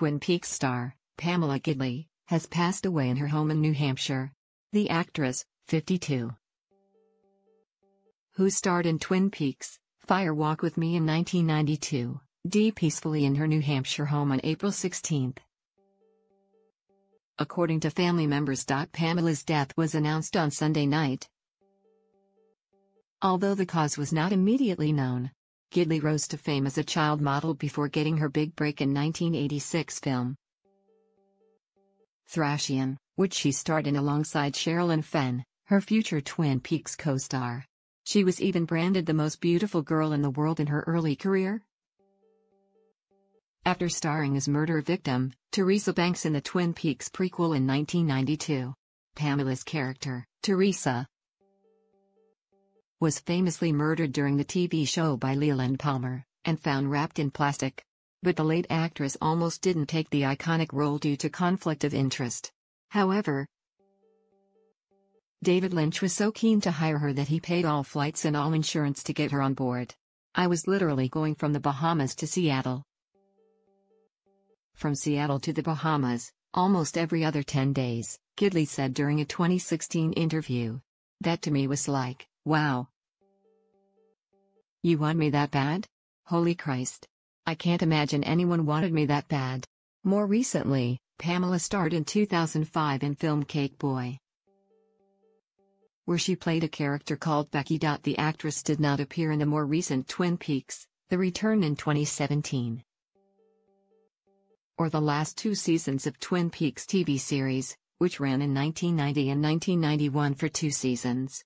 Twin Peaks star, Pamela Gidley, has passed away in her home in New Hampshire. The actress, 52, who starred in Twin Peaks, Fire Walk with Me in 1992, died peacefully in her New Hampshire home on April 16. According to family members. Pamela's death was announced on Sunday night. Although the cause was not immediately known, Gidley rose to fame as a child model before getting her big break in 1986 film Thrashin', which she starred in alongside Sherilyn Fenn, her future Twin Peaks co-star. She was even branded the most beautiful girl in the world in her early career. After starring as murder victim, Teresa Banks in the Twin Peaks prequel in 1992, Pamela's character, Teresa, was famously murdered during the TV show by Leland Palmer, and found wrapped in plastic. But the late actress almost didn't take the iconic role due to conflict of interest. However, David Lynch was so keen to hire her that he paid all flights and all insurance to get her on board. I was literally going from the Bahamas to Seattle. From Seattle to the Bahamas, almost every other 10 days, Gidley said during a 2016 interview. That to me was like, wow. You want me that bad? Holy Christ. I can't imagine anyone wanted me that bad. More recently, Pamela starred in 2005 in film Cake Boy where she played a character called Becky. The actress did not appear in the more recent Twin Peaks, The Return in 2017, or the last two seasons of Twin Peaks TV series, which ran in 1990 and 1991 for two seasons.